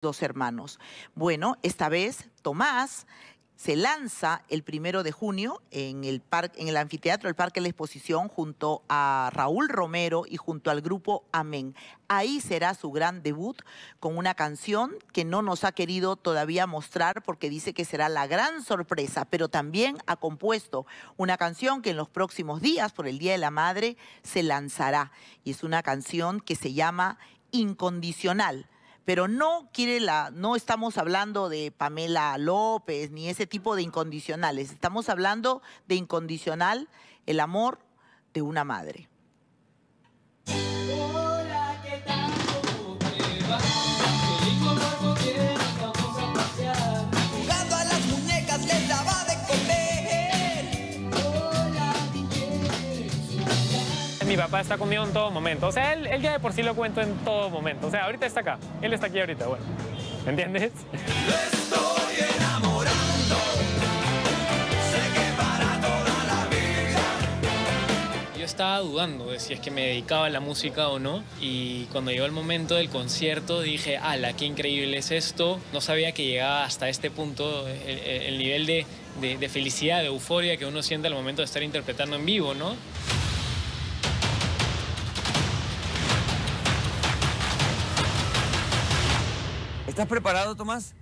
dos hermanos. Bueno, esta vez Tomás se lanza el primero de junio en el, en el anfiteatro del Parque de la Exposición junto a Raúl Romero y junto al grupo Amén. Ahí será su gran debut con una canción que no nos ha querido todavía mostrar porque dice que será la gran sorpresa, pero también ha compuesto una canción que en los próximos días, por el Día de la Madre, se lanzará. Y es una canción que se llama Incondicional pero no quiere la, no estamos hablando de Pamela López ni ese tipo de incondicionales, estamos hablando de incondicional el amor de una madre. Papá está conmigo en todo momento. O sea, él, ya de por sí lo cuento en todo momento. O sea, ahorita está acá. Él está aquí ahorita, bueno. ¿Me entiendes? estoy enamorando. Sé que para toda la vida. Yo estaba dudando de si es que me dedicaba a la música o no. Y cuando llegó el momento del concierto dije, ala, qué increíble es esto. No sabía que llegaba hasta este punto el, nivel de, de felicidad, de euforia que uno siente al momento de estar interpretando en vivo, ¿no? ¿Estás preparado, Tomás?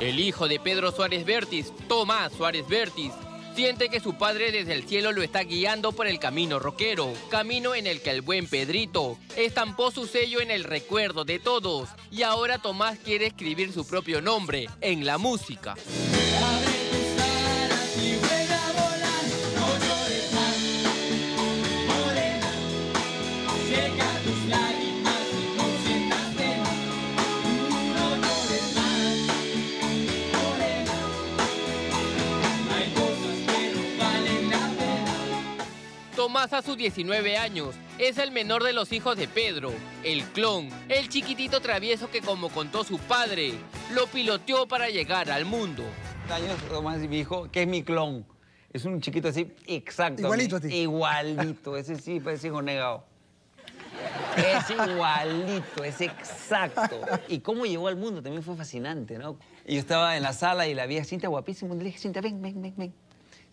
El hijo de Pedro Suárez Vértiz, Tomás Suárez Vértiz, siente que su padre desde el cielo lo está guiando por el camino rockero, camino en el que el buen Pedrito estampó su sello en el recuerdo de todos y ahora Tomás quiere escribir su propio nombre en la música. Tomás a sus 19 años es el menor de los hijos de Pedro, el clon, el chiquitito travieso que como contó su padre, lo piloteó para llegar al mundo. Años Tomás y mi hijo, que es mi clon. Es un chiquito así, exacto. Igualito a ti. Igualito, ese sí parece hijo negado. Es igualito, es exacto. Y cómo llegó al mundo también fue fascinante, ¿no? Y yo estaba en la sala y la vi a Cintia guapísima. Y le dije, Cintia, ven, ven, ven, ven.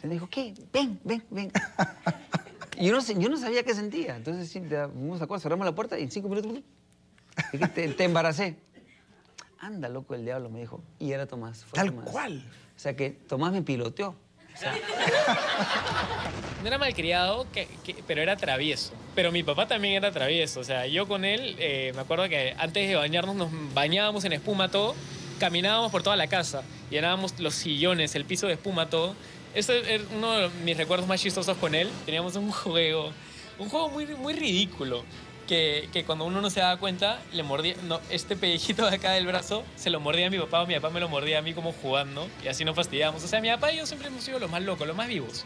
Y me dijo, ¿qué? Ven, ven, ven. Y yo no, yo no sabía qué sentía. Entonces, vamos a cerramos la puerta y en cinco minutos te, te embaracé. Anda, loco, el diablo, me dijo. Y era Tomás. Tal cual. O sea, que Tomás me piloteó. No era malcriado, que, pero era travieso. Pero mi papá también era travieso. O sea, yo con él, eh, me acuerdo que antes de bañarnos nos bañábamos en espuma todo, caminábamos por toda la casa, llenábamos los sillones, el piso de espuma todo. Eso es uno de mis recuerdos más chistosos con él. Teníamos un juego, un juego muy, muy ridículo. Que, que, cuando uno no se daba cuenta, le mordía, no, este pellejito de acá del brazo se lo mordía a mi papá o mi papá me lo mordía a mí como jugando y así nos fastidiábamos. O sea, mi papá y yo siempre hemos sido los más locos, los más vivos.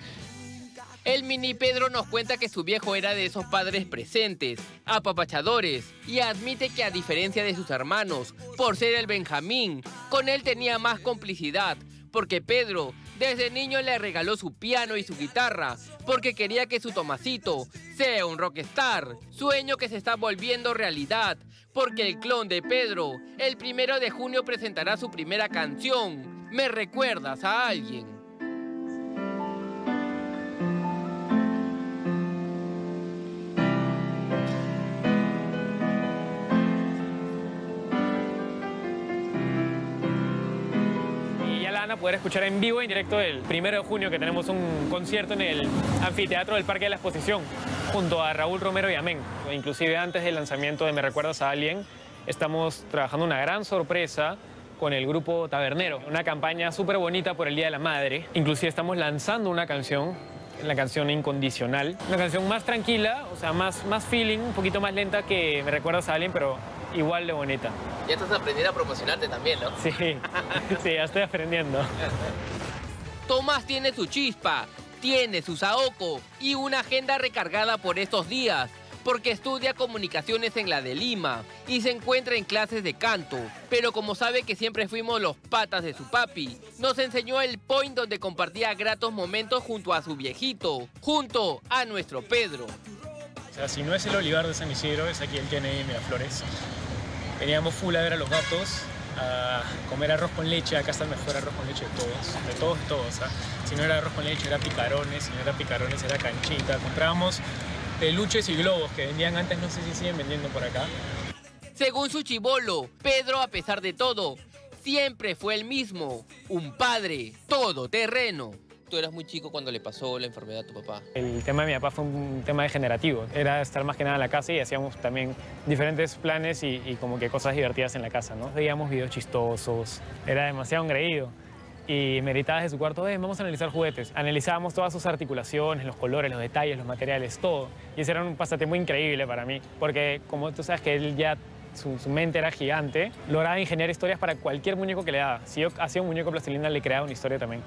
El mini Pedro nos cuenta que su viejo era de esos padres presentes, apapachadores, y admite que a diferencia de sus hermanos, por ser el Benjamín, con él tenía más complicidad, porque Pedro desde niño le regaló su piano y su guitarra, porque quería que su Tomasito sea un rockstar, sueño que se está volviendo realidad, porque el clon de Pedro, el primero de junio presentará su primera canción, Me recuerdas a alguien. Poder escuchar en vivo, en directo, el primero de junio, que tenemos un concierto en el anfiteatro del Parque de la Exposición, junto a Raúl Romero y Amén. Inclusive antes del lanzamiento de Me Recuerdas a Alguien, estamos trabajando una gran sorpresa con el grupo Tabernero, una campaña súper bonita por el Día de la Madre. Inclusive estamos lanzando una canción la canción Incondicional. Una canción más tranquila, o sea, más, más feeling, un poquito más lenta que Me Recuerdas a Alguien, pero igual de bonita. Ya estás aprendiendo a promocionarte también, ¿no? Sí, sí, ya estoy aprendiendo. Tomás tiene su chispa, tiene su saoco y una agenda recargada por estos días, porque estudia comunicaciones en la de Lima y se encuentra en clases de canto. Pero como sabe que siempre fuimos los patas de su papi, nos enseñó el point donde compartía gratos momentos junto a su viejito, junto a nuestro Pedro. O sea, si no es el olivar de San Isidro, es aquí el Kennedy de Miraflores. Veníamos full a ver a los gatos, a comer arroz con leche. Acá está el mejor arroz con leche de todos, de todos, todos. ¿ah? Si no era arroz con leche, era picarones. Si no era picarones, era canchita. Comprábamos peluches y globos que vendían antes, no sé si siguen vendiendo por acá. Según su chivolo, Pedro, a pesar de todo, siempre fue el mismo, un padre todoterreno. Tú eras muy chico cuando le pasó la enfermedad a tu papá. El tema de mi papá fue un tema degenerativo. Era estar más que nada en la casa y hacíamos también diferentes planes y, y como que cosas divertidas en la casa, ¿no? Veíamos videos chistosos, era demasiado engreído y meditaba desde su cuarto, eh, vamos a analizar juguetes. Analizábamos todas sus articulaciones, los colores, los detalles, los materiales, todo. Y ese era un pasatiempo increíble para mí, porque como tú sabes que él ya su, mente era gigante, lograba ingeniar historias para cualquier muñeco que le daba. Si yo hacía un muñeco de plastilina, le creaba una historia también.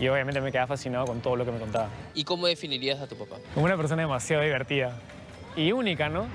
Y obviamente me quedaba fascinado con todo lo que me contaba. ¿Y cómo definirías a tu papá? Como una persona demasiado divertida y única, ¿no?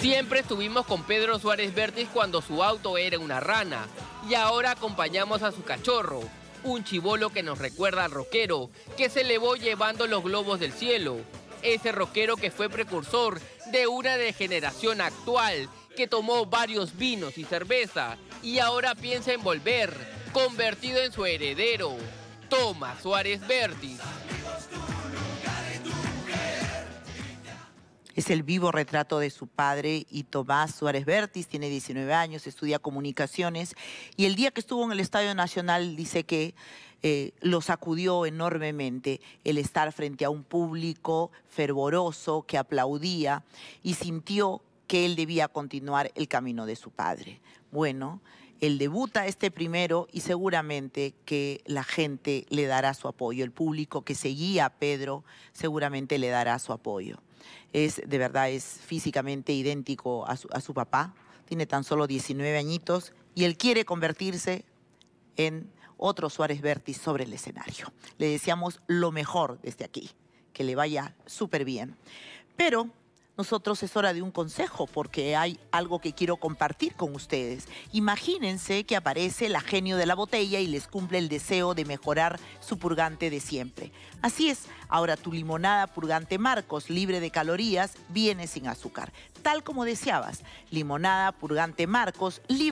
Siempre estuvimos con Pedro Suárez Vértiz cuando su auto era una rana y ahora acompañamos a su cachorro, un chivolo que nos recuerda al rockero, que se elevó llevando los globos del cielo. Ese rockero que fue precursor de una degeneración actual, que tomó varios vinos y cerveza y ahora piensa en volver, convertido en su heredero, Tomás Suárez Vértiz. Es el vivo retrato de su padre y Tomás Suárez Vértiz, tiene 19 años, estudia comunicaciones y el día que estuvo en el Estadio Nacional dice que eh, lo sacudió enormemente el estar frente a un público fervoroso que aplaudía y sintió que él debía continuar el camino de su padre. Bueno, él debuta este primero y seguramente que la gente le dará su apoyo, el público que seguía a Pedro seguramente le dará su apoyo es de verdad es físicamente idéntico a su, papá, tiene tan solo 19 añitos y él quiere convertirse en otro Suárez Vértiz sobre el escenario. Le deseamos lo mejor desde aquí, que le vaya súper bien. Pero nosotros es hora de un consejo porque hay algo que quiero compartir con ustedes. Imagínense que aparece la genio de la botella y les cumple el deseo de mejorar su purgante de siempre. Así es, ahora tu limonada purgante Marcos, libre de calorías, viene sin azúcar. Tal como deseabas, limonada purgante Marcos, libre